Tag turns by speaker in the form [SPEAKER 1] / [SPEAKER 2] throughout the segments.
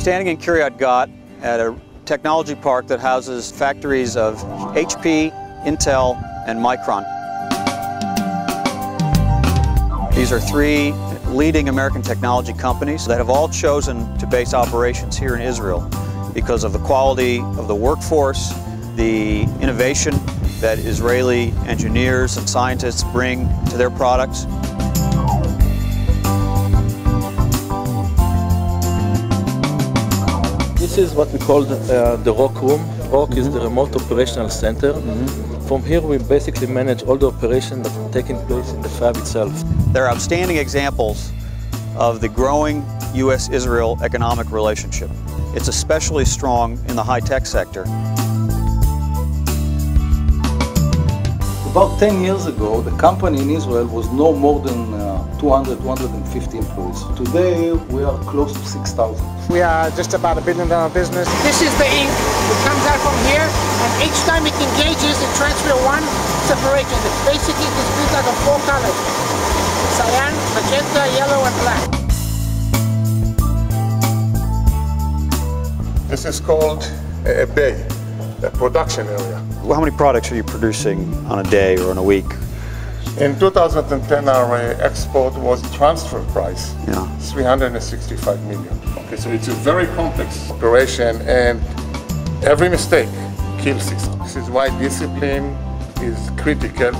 [SPEAKER 1] standing in Kiryat Gat at a technology park that houses factories of HP, Intel, and Micron. These are three leading American technology companies that have all chosen to base operations here in Israel because of the quality of the workforce, the innovation that Israeli engineers and scientists bring to their products.
[SPEAKER 2] This is what we call uh, the ROC room. ROC mm -hmm. is the remote operational center. Mm -hmm. From here we basically manage all the operations that are taking place in the fab itself.
[SPEAKER 1] They're outstanding examples of the growing U.S.-Israel economic relationship. It's especially strong in the high-tech sector.
[SPEAKER 3] About 10 years ago, the company in Israel was no more than uh, 200, 250 employees. Today, we are close to 6,000.
[SPEAKER 4] We are just about a billion dollar business.
[SPEAKER 5] This is the ink. that comes out from here, and each time it engages it transfers one separation. Basically, it is built out of four colors. Cyan, magenta, yellow, and black.
[SPEAKER 6] This is called a bay the production area.
[SPEAKER 1] Well, how many products are you producing on a day or in a week?
[SPEAKER 6] In 2010, our export was transfer price,
[SPEAKER 1] yeah.
[SPEAKER 6] 365 million. Okay, so it's a very complex operation and every mistake kills it. This is why discipline is critical.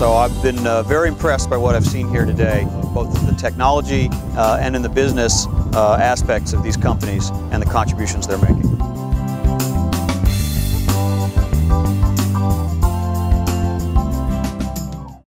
[SPEAKER 1] So I've been uh, very impressed by what I've seen here today, both in the technology uh, and in the business uh, aspects of these companies and the contributions they're making.